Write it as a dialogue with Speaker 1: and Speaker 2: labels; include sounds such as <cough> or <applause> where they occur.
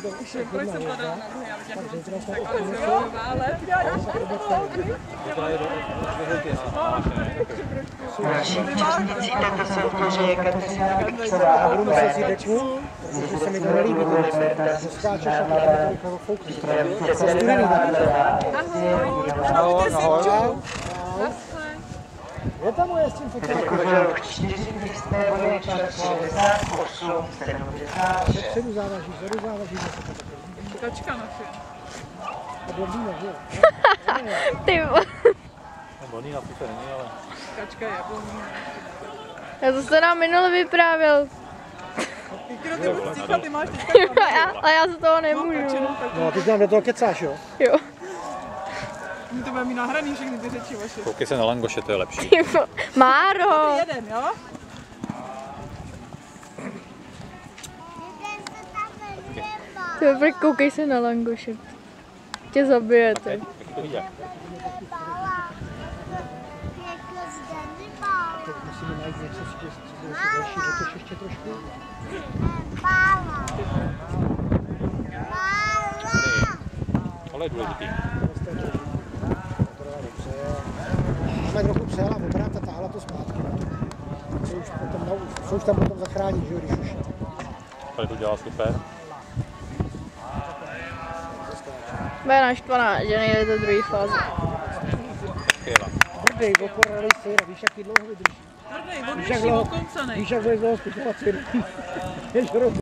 Speaker 1: jsem, proč jsem padala na nohy, já viděla, že tak ale zrovna, ale já já
Speaker 2: Další účastnící této soutěže je Kateřina
Speaker 3: Já
Speaker 2: Viktorová.
Speaker 3: budu muset si deku, protože se mi to nelíbí, to skáčeš a to rychle foukne. Studený
Speaker 1: Ahoj, ahoj.
Speaker 3: Je tam moje s tím fotelem.
Speaker 2: Vykuřil v čtyřmístné bodě čas 68, 76.
Speaker 3: Předu závaží, předu závaží.
Speaker 1: Kačka
Speaker 3: jo? <laughs>
Speaker 4: Ty vole.
Speaker 5: Blondý na sice není, ale...
Speaker 1: Kačka jabloní.
Speaker 4: Já to se nám minule vyprávěl.
Speaker 1: Kdo ty buď ty máš teďka <laughs>
Speaker 4: A já, a já se toho nemůžu.
Speaker 3: No, ty tam do toho kecáš, jo?
Speaker 4: Jo.
Speaker 1: My to budeme mít nahraný všechny ty řeči vaše.
Speaker 5: Koukej se na langoše, to je lepší.
Speaker 4: Máro.
Speaker 1: Jeden, jo?
Speaker 4: Ty vole, koukej se na langoše. Tě zabijete.
Speaker 3: Teď musíme najít něco, co bude další, ještě trošku.
Speaker 5: Ale je důležitý.
Speaker 3: Máme trochu přehla, obrát a táhla to zpátky. Co už, potom, co už tam potom zachrání, že jo, když už.
Speaker 5: Tady to dělá super.
Speaker 4: Bude naštvaná, že nejde do druhé fáze.
Speaker 3: Hrdej, oporalej sejra, víš, jak ji dlouho vydrží.
Speaker 1: Hrdej, on
Speaker 3: Víš, jak dlouho,
Speaker 1: okoncanej.
Speaker 3: víš, jak bude dlouho. <laughs> Jež rok.